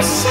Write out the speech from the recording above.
Yes.